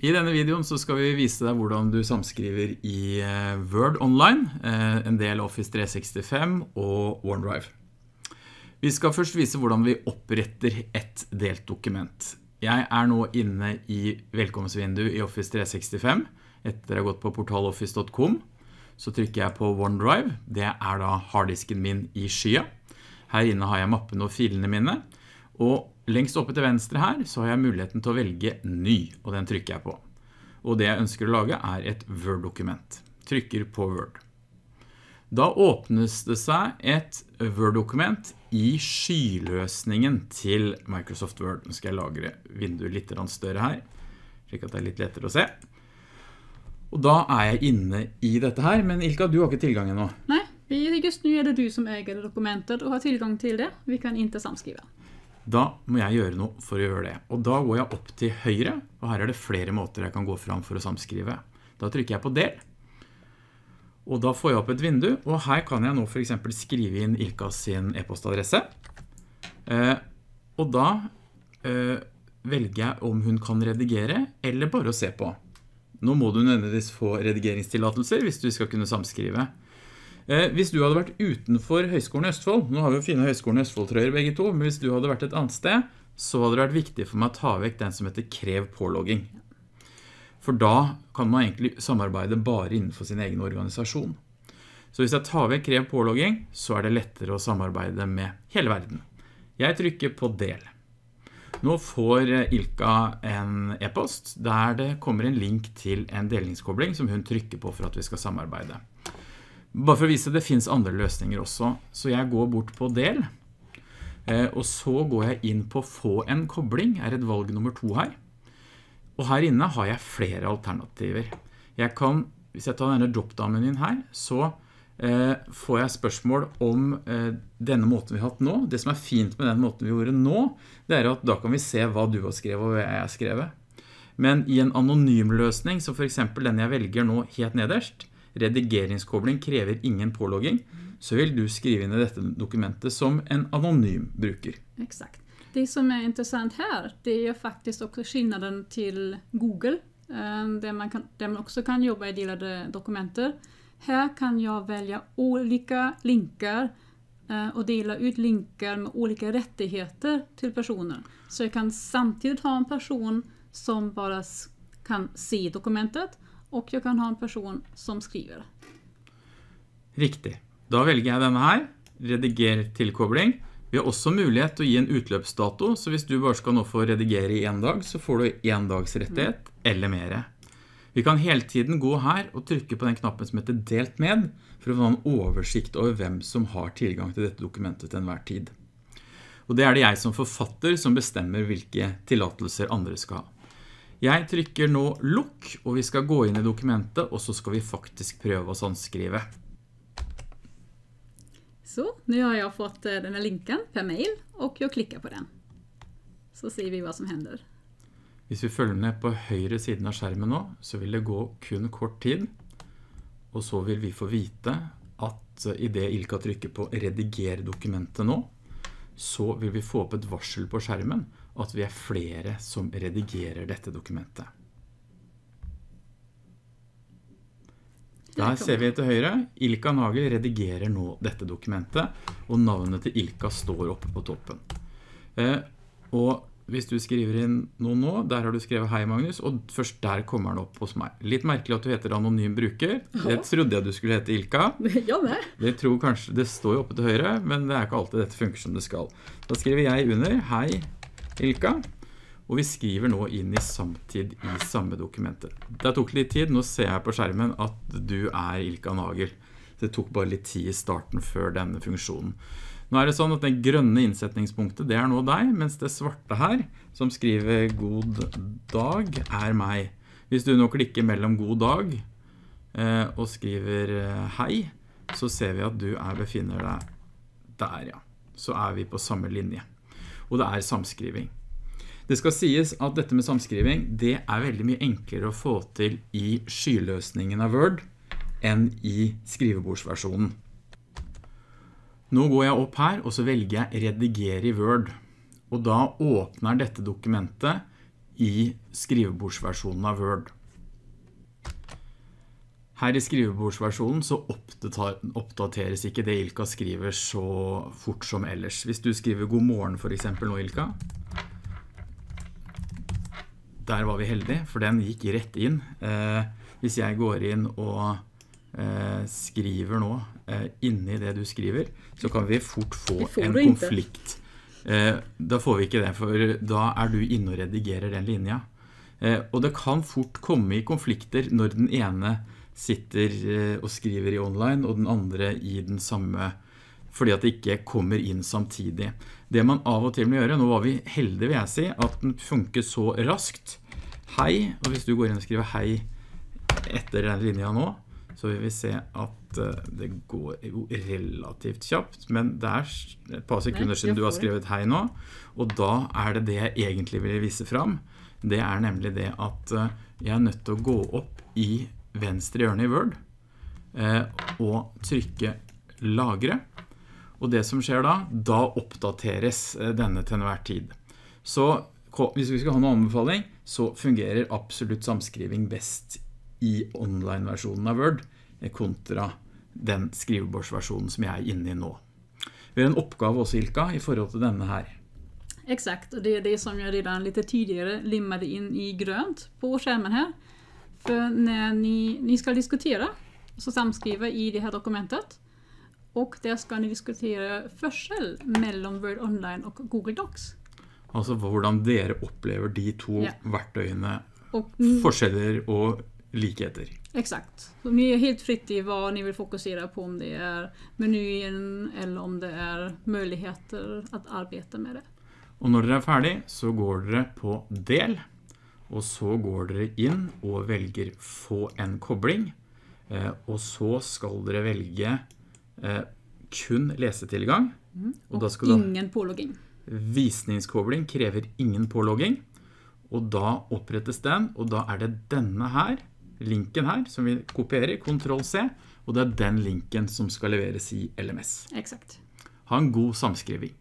I denne videoen så skal vi vise deg hvordan du samskriver i eh, Word Online, eh, en del Office 365 og OneDrive. Vi skal først vise hvordan vi oppretter et delt dokument. Jeg er nå inne i velkomstvinduet i Office 365. Etter å ha gått på portaloffice.com så trykker jeg på OneDrive. Det er da harddisken min i skya. Her inne har jeg mappene og filene mine. Og lengst oppe til venstre her så har jeg muligheten til å velge ny, og den trykker jeg på. Og det jeg ønsker å lage er et Word-dokument. Trykker på Word. Da åpnes det seg et Word-dokument i skyløsningen til Microsoft Word. Nå skal jeg lagre vinduet litt større her, slik at det er litt lettere å se. Og da er jeg inne i dette her, men Ilka, du har ikke tilgang ennå. Nei, just nå er det du som eier dokumentet og har tilgang til det. Vi kan ikke samskrive. Da må jeg gjøre noe for å gjøre det. Og da går jeg opp til høyre, og her er det flere måter jeg kan gå fram for å samskrive. Da trykker jeg på del, og da får jeg opp et vindu, og her kan jeg nå for eksempel skrive inn Ilka sin e-postadresse. Eh, og da eh, velger jeg om hun kan redigere, eller bare å se på. Nå må du nødvendigvis få redigeringstillatelser hvis du skal kunne samskrive. Eh, hvis du hadde vært utenfor Høgskolen i Østfold, nå har vi jo fine Høgskolen i Østfold-trøyer begge to, men hvis du hadde vært et annet sted, så hadde det vært viktig for meg å ta vekk den som heter krev pålogging. For da kan man egentlig samarbeide bare innenfor sin egen organisasjon. Så hvis jeg tar vekk krev pålogging, så er det lettere å samarbeide med hele verden. Jeg trykker på del. Nå får Ilka en e-post der det kommer en link til en delingskobling som hun trykker på for at vi skal samarbeide. Bare for å vise, det finnes andre løsninger også. Så jeg går bort på del, eh, og så går jeg inn på få en kobling, er et valg nummer to her. Og her inne har jeg flere alternativer. Jeg kan, hvis jeg tar denne drop-down-menyen her, så eh, får jeg spørsmål om eh, denne måten vi har hatt nå. Det som er fint med den måten vi gjorde nå, det er at da kan vi se hva du har skrevet og hva jeg har skrevet. Men i en anonym løsning, som for eksempel den jeg velger nå helt nederst, redigeringskobling krever ingen pålogging, så vil du skrive inn i dette dokumentet som en anonym bruker. Exakt. Det som er interessant her, det er faktisk også skillnaden til Google, eh, der man, kan, der man også kan jobbe i delade dokumenter. Her kan jeg velge olika linker eh, og dele ut linker med olika rettigheter til personer. Så jeg kan samtidig ha en person som bare kan se dokumentet, og jeg kan ha en person som skriver. Riktig. Da velger jeg denne her, rediger tilkobling. Vi har også mulighet til å gi en utløpsdato, så hvis du bare skal nå få redigere i en dag, så får du en dags rettighet eller mer. Vi kan hele tiden gå her og trykke på den knappen som heter delt med, for å få en oversikt over hvem som har tilgang til dette dokumentet til enhver tid. Og det er det jeg som forfatter som bestemmer hvilke tillatelser andre skal ha. Jeg trykker nå lukk, og vi skal gå inn i dokumentet, og så skal vi faktisk prøve å sånnskrive. Så, nå har jeg fått eh, denne linken per mail, og jeg klikker på den. Så ser vi hva som hender. Hvis vi følger med på høyre siden av skjermen nå, så vil det gå kun kort tid, og så vil vi få vite at i det Ilka trykker på rediger dokumentet nå, så vil vi få opp et varsel på skjermen at vi er flere som redigerer dette dokumentet. Der ser vi til høyre. Ilka Nagel redigerer nå dette dokumentet, og navnet til Ilka står oppe på toppen. Eh, og hvis du skriver inn noe nå, der har du skrevet hei Magnus, og først der kommer den opp hos meg. Litt merkelig at du heter anonym bruker. Det trodde jeg du skulle hete Ilka. Ja, det. Det, tror kanskje, det står jo oppe til høyre, men det er ikke alltid dette funker som det skal. Da skriver jeg under hei Ilka, og vi skriver nå inn i samtid i samme dokumentet. Det tok litt tid, nå ser jeg på skjermen at du er Ilka Nagel. Det tok bare litt tid i starten før denne funksjonen. Nå er det sånn at det grønne innsetningspunktet, det er nå deg, mens det svarte her, som skriver god dag, er meg. Hvis du nå klikker mellom god dag eh, og skriver eh, hei, så ser vi at du er, befinner deg der, ja. Så er vi på samme linje og det er samskriving. Det skal sies at dette med samskriving, det er veldig mye enklere å få til i skyløsningen av Word enn i skrivebordsversjonen. Nå går jeg opp her, og så velger jeg redigere i Word. Og da åpner dette dokumentet i skrivebordsversjonen av Word. Her i skrivebordsversjonen så oppdateres ikke det Ilka skriver så fort som ellers. Hvis du skriver god morgen for eksempel nå, Ilka. Der var vi heldige, for den gikk rett inn. Eh, hvis jeg går inn og eh, skriver nå eh, inni det du skriver, så kan vi fort få en konflikt. Eh, da får vi ikke det, for da er du inne og redigerer den linja. Og det kan fort komme i konflikter når den ene sitter eh, og skriver i online, og den andre i den samme fordi at det ikke kommer inn samtidig. Det man av og til må gjøre, nå var vi heldige vil jeg si, at den funker så raskt. Hei, og hvis du går inn og skriver hei etter den linja nå, så vil vi se at eh, det går jo relativt kjapt, men det er et par sekunder siden du har skrevet hei nå, og da er det det jeg egentlig vil vise fram. Det er nemlig det at eh, jeg er nødt til å gå opp i venstre hjørne i Word eh, og trykke lagre. Og det som skjer da, da oppdateres eh, denne til enhver tid. Så hvis vi skal ha noen anbefaling, så fungerer absolutt samskriving best i online-versjonen av Word eh, kontra den skrivebordsversjonen som jeg er inne i nå. Vi har en oppgave også, Ilka, i forhold til denne her. Exakt, og det er det som jeg redan litt tidligere limmet inn i grønt på skjermen her. För när ni, ni ska diskutera, så samskriva i det här dokumentet. Och där ska ni diskutere forskjell mellom Word Online og Google Docs. Altså hvordan dere opplever de to ja. verktøyene, og, forskjeller og likheter. Exakt. Så ni er helt fritt i hva ni vil fokusere på, om det er menyen eller om det er muligheter å arbeide med det. Og når dere er ferdig, så går dere på del. Og så går dere inn og velger få en kobling. Eh, og så skal dere velge eh, kun lesetilgang. Mm. Og, og ingen pålogging. Visningskobling krever ingen pålogging. Og da opprettes den, og da er det denne her, linken her, som vi kopierer, Ctrl C, og det er den linken som skal leveres i LMS. Exakt. Ha en god samskriving.